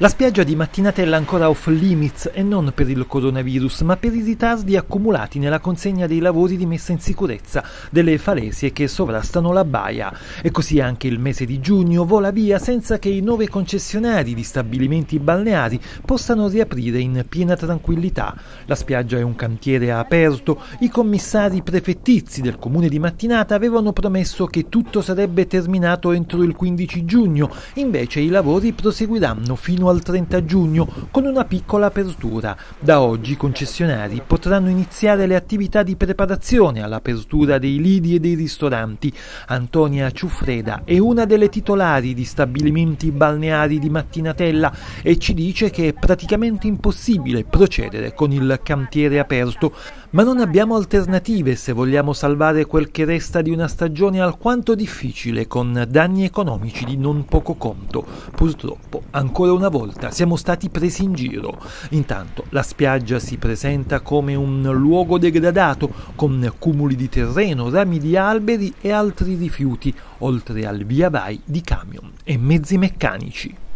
La spiaggia di Mattinatella ancora off limits e non per il coronavirus, ma per i ritardi accumulati nella consegna dei lavori di messa in sicurezza delle falesie che sovrastano la baia. E così anche il mese di giugno vola via senza che i nove concessionari di stabilimenti balneari possano riaprire in piena tranquillità. La spiaggia è un cantiere aperto, i commissari prefettizi del comune di Mattinata avevano promesso che tutto sarebbe terminato entro il 15 giugno, invece i lavori proseguiranno al 30 giugno con una piccola apertura. Da oggi i concessionari potranno iniziare le attività di preparazione all'apertura dei lidi e dei ristoranti. Antonia Ciuffreda è una delle titolari di stabilimenti balneari di Mattinatella e ci dice che è praticamente impossibile procedere con il cantiere aperto, ma non abbiamo alternative se vogliamo salvare quel che resta di una stagione alquanto difficile con danni economici di non poco conto. Purtroppo, ancora una volta volta siamo stati presi in giro. Intanto la spiaggia si presenta come un luogo degradato con cumuli di terreno, rami di alberi e altri rifiuti, oltre al via vai di camion e mezzi meccanici.